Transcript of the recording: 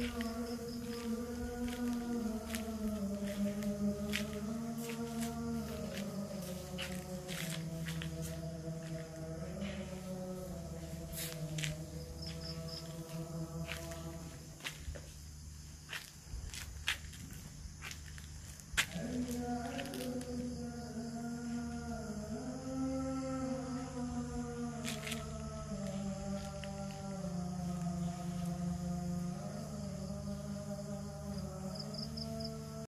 Lord.